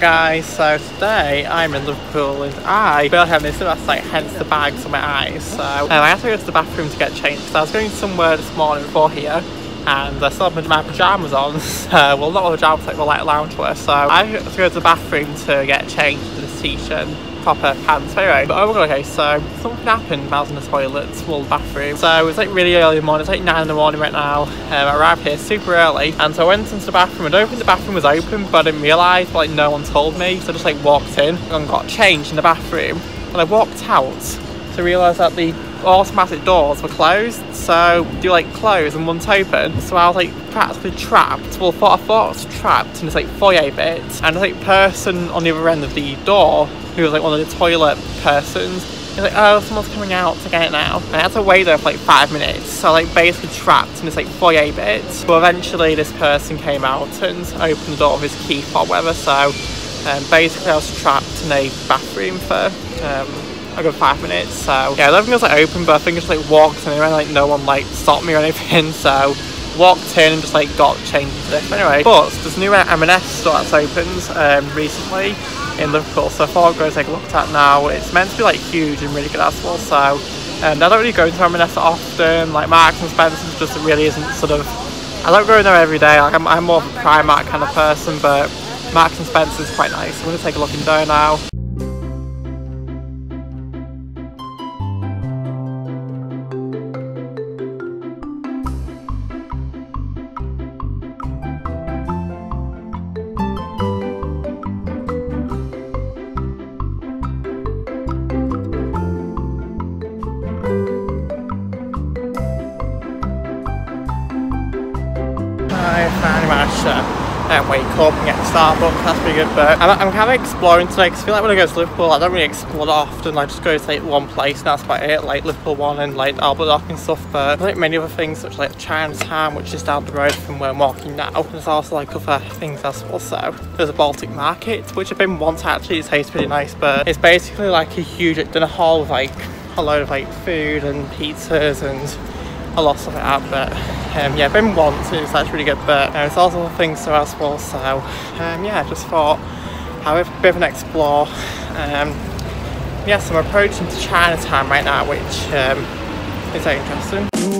guys? So today I'm in Liverpool and I feel like I missed the last night, hence the bags on my eyes. So um, I had to go to the bathroom to get changed because I was going somewhere this morning before here and I still had my pyjamas on. So, well not all the pyjamas, like, well like loungewear. So I had to go to the bathroom to get changed to this t-shirt proper pants. But anyway, but oh my god, okay, so something happened when I was in the toilet, small bathroom. So it was like really early in the morning, it's like 9 in the morning right now. Um, I arrived here super early, and so I went into the bathroom. I don't think the bathroom was open, but I didn't realise, like no one told me. So I just like walked in and got changed in the bathroom. And I walked out to realise that the automatic doors were closed so do like close and once open so I was like practically trapped well I thought, I thought I was trapped in this like foyer bit and the like person on the other end of the door who was like one of the toilet persons. He's like, oh, someone's coming out to get it now. And I had to wait there for like five minutes. So like basically trapped in this like foyer bit. But eventually this person came out and opened the door with his key fob whatever. So um, basically I was trapped in a bathroom for um, a good five minutes. So yeah, don't was like open, but I think I just like walked in and like no one like stopped me or anything. So walked in and just like got changed into this. Anyway, but there's a new M&S store that's opened um, recently in Liverpool so I thought I'd go take a look at now it's meant to be like huge and really good as well so um, I don't really go into M&S often like Marks and Spencer's just really isn't sort of I don't go in there every day like I'm, I'm more of a Primark kind of person but Marks and Spencer's quite nice I'm to take a look in there now um, wake up and get to Starbucks, that's pretty good. But I'm, I'm kind of exploring today because I feel like when I go to Liverpool, I don't really explore often. I just go to like one place and that's about it, like Liverpool one and like Albert Dock and stuff. But like many other things, such like Chinatown, which is down the road from where I'm walking now. And There's also like other things as well. So there's a Baltic Market, which I've been once actually. It tastes pretty nice, but it's basically like a huge dinner hall with like a load of like food and pizzas and a lot of like that. But um, yeah, been once, it's actually really good, but uh, there's also things to as well, so um, yeah, just thought have a bit of an explore. Um, yes, I'm approaching to Chinatown right now, which um, is very interesting.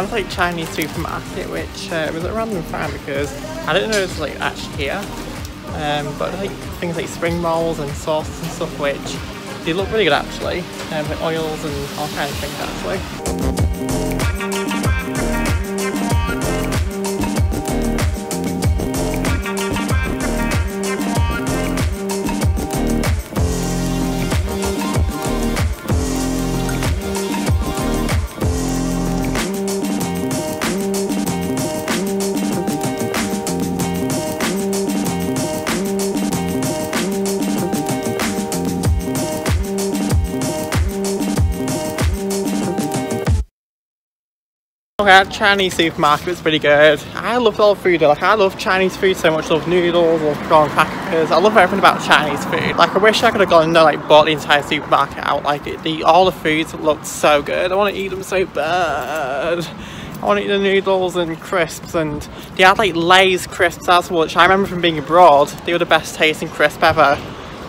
Found like Chinese supermarket which uh, was a random find because I didn't know it was like actually here. Um, but like things like spring rolls and sauces and stuff which they look really good actually. Um, oils and all kinds of things actually Okay, Chinese supermarket was pretty good. I love all food. Like I love Chinese food so much. I love noodles, love prawn crackers. I love everything about Chinese food. Like I wish I could have gone and like bought the entire supermarket out. Like it, the all the foods looked so good. I want to eat them so bad. I want to eat the noodles and crisps and they had like Lay's crisps as well, which I remember from being abroad. They were the best tasting crisp ever.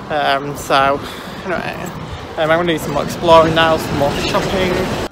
Um, so anyway, um, I'm to do some more exploring now, some more shopping.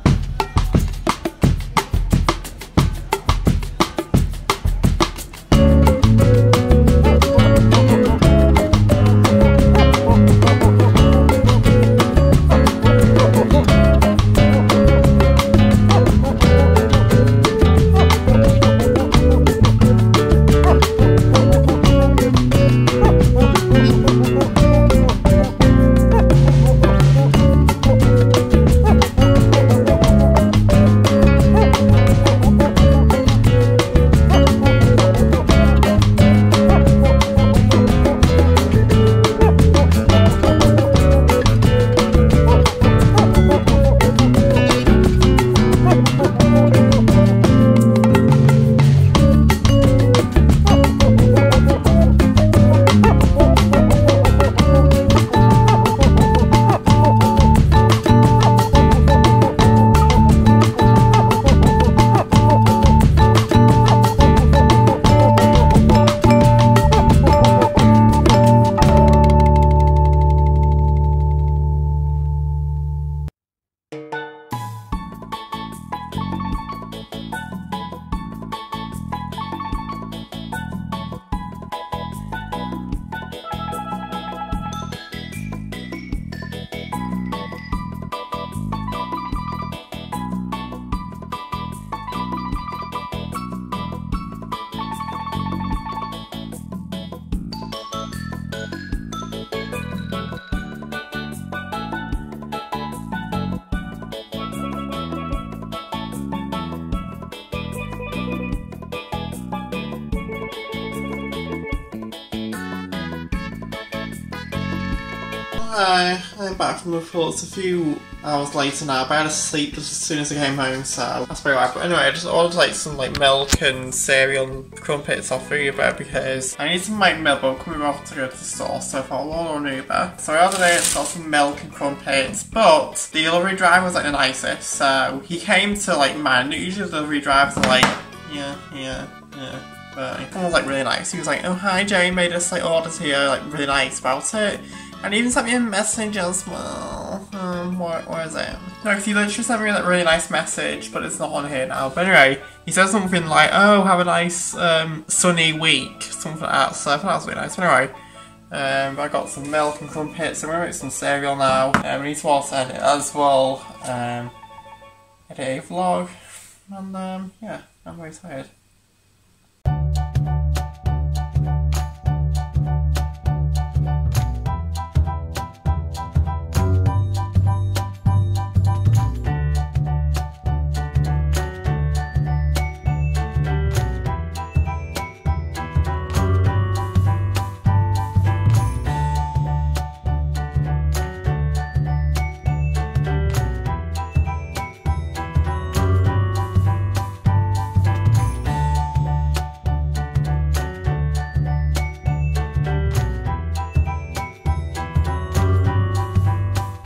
Hi, I'm back from the pool. A few hours later now, but I had to sleep just as soon as I came home, so that's very why. But anyway, I just ordered like some like milk and cereal and crumpets off Uber because I need some like milk, but I'm coming off to go to the store, so I thought I'll order an Uber. So I ordered it, got some milk and crumpets, but the delivery driver was like the nicest, so he came to like mine. Usually the delivery drivers are like, yeah, yeah, yeah. But he was like really nice. He was like, oh hi Jerry made us like orders here, like really nice about it. And even sent me a message as well. Um, where is it? No, because he literally sent me that really nice message, but it's not on here now. But anyway, he said something like, oh, have a nice um, sunny week, something like that. So I thought that was really nice. But anyway, um, I got some milk and crumpets. I'm going to make some cereal now. Um, I need to also edit as well. Um, edit a vlog. And um, yeah, I'm very excited.